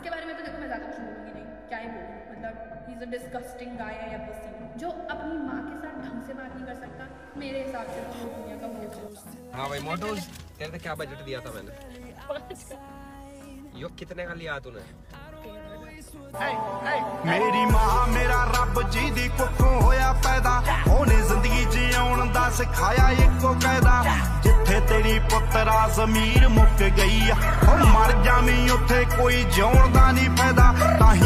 As इसके बारे में तो देखो मैं ज्यादा कुछ बोलूंगी नहीं क्या ही बोलूं मतलब he is a disgusting guy I ever seen जो अपनी माँ के साथ ढंग से बात नहीं कर सकता मेरे हिसाब से तो वो दुनिया का बोझ होता हाँ भाई मोटोज तेरे को क्या बजट दिया था मैंने यो कितने का लिया तूने ਮੇਰੀ ਮਾਂ ਮੇਰਾ ਰੱਬ ਜੀ ਦੀ ਕੁੱਖੋਂ ਹੋਇਆ ਪੈਦਾ ਉਹਨੇ ਜ਼ਿੰਦਗੀ ਜਿਉਣ ਦਾ ਸਿਖਾਇਆ ਇੱਕੋ ਕਾਇਦਾ ਜਿੱਥੇ ਤੇਰੀ ਪੁੱਤਰਾ ਜ਼ਮੀਰ ਮੁੱਕ ਗਈ ਆ। ਉਹ ਮਰ ਜਾਵੀਂ, ਉੱਥੇ ਕੋਈ ਜਿਉਣ ਦਾ ਨਹੀਂ ਫਾਇਦਾ। ਤਾਂ ਹੀ